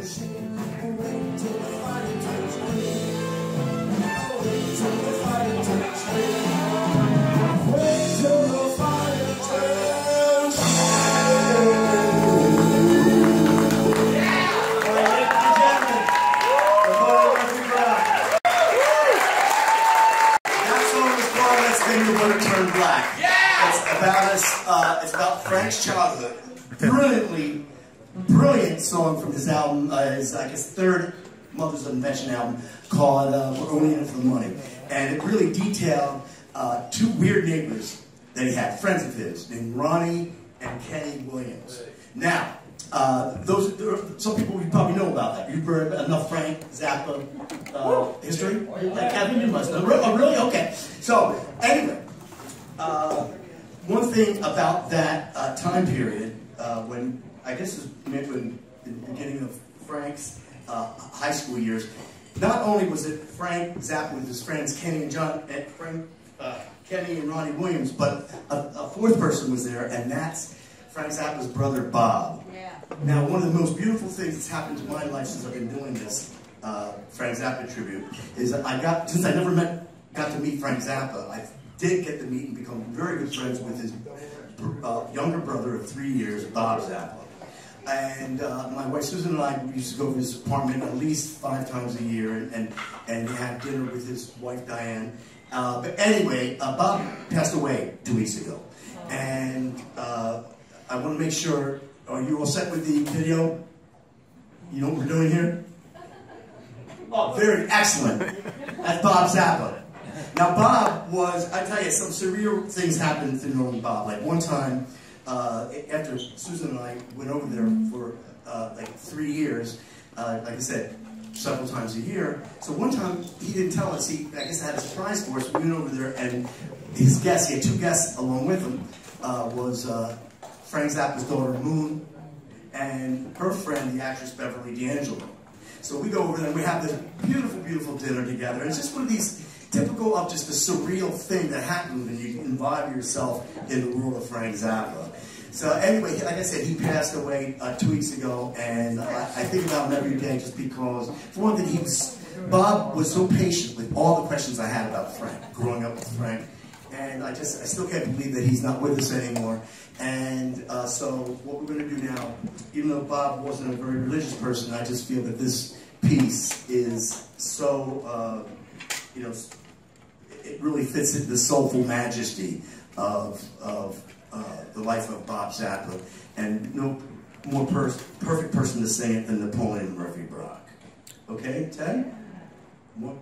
Thank you. Invention album called uh, We're Only In It For The Money. And it really detailed uh, two weird neighbors that he had, friends of his, named Ronnie and Kenny Williams. Now, uh, those some people you probably know about that. You've heard enough Frank Zappa uh, history? Like Kevin, you must know. Oh, really? Okay. So, anyway, uh, one thing about that uh, time period, uh, when, I guess it was when, the beginning of Frank's uh, high school years, not only was it Frank Zappa with his friends Kenny and John, and Frank, uh, Kenny and Ronnie Williams, but a, a, fourth person was there, and that's Frank Zappa's brother Bob. Yeah. Now, one of the most beautiful things that's happened to my life since I've been doing this uh, Frank Zappa tribute is that I got since I never met got to meet Frank Zappa, I did get to meet and become very good friends with his uh, younger brother of three years, Bob Zappa. And uh, my wife Susan and I used to go to his apartment at least five times a year and, and, and have dinner with his wife Diane. Uh, but anyway, uh, Bob passed away two weeks ago. And uh, I want to make sure, are you all set with the video? You know what we're doing here? Oh, very excellent. That's Bob Zappa. Now, Bob was, I tell you, some surreal things happened to Norman Bob. Like one time, uh, after Susan and I went over there for uh, like three years, uh, like I said, several times a year. So one time he didn't tell us. He, I guess, had a surprise for us. We went over there, and his guests, he had two guests along with him, uh, was uh, Frank Zappa's daughter Moon, and her friend, the actress Beverly D'Angelo. So we go over there and we have this beautiful, beautiful dinner together. And it's just one of these typical of just a surreal thing that happens when you involve yourself in the world of Frank Zappa. So anyway, like I said, he passed away uh, two weeks ago, and I, I, think about him every day just because, for one thing, he was, Bob was so patient with all the questions I had about Frank, growing up with Frank, and I just, I still can't believe that he's not with us anymore. And uh, so what we're going to do now, even though Bob wasn't a very religious person, I just feel that this piece is so, uh, you know, it really fits the soulful majesty of, of uh, the life of Bob Zappa, and no more per perfect person to sing it than Napoleon Murphy Brock. Okay, Ted? One,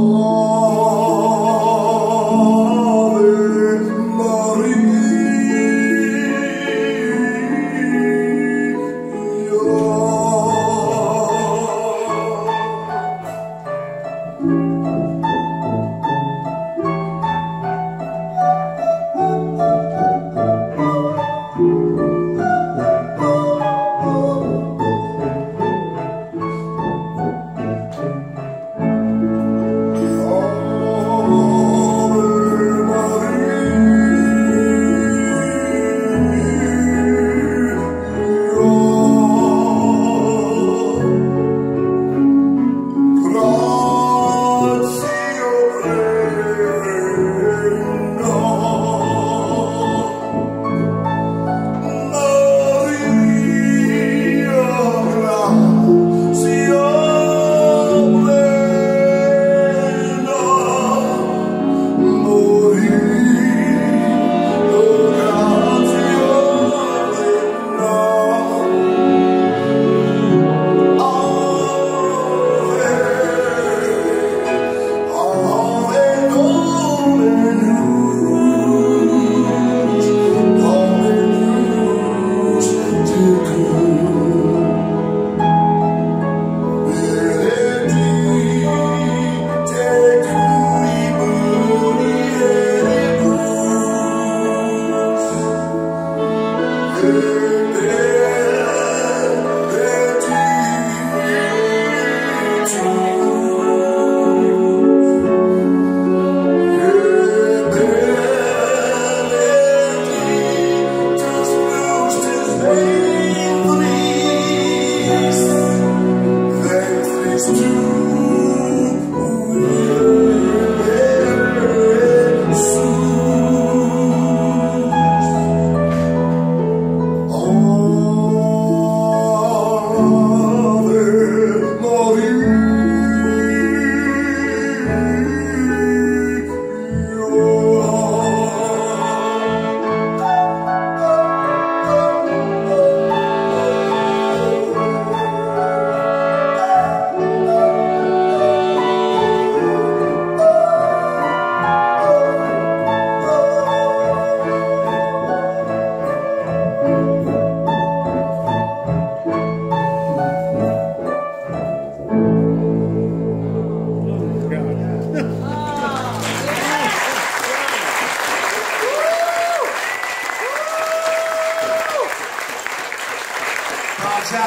Maria.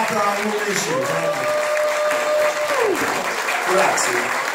Congratulations. Thank you. Grazie.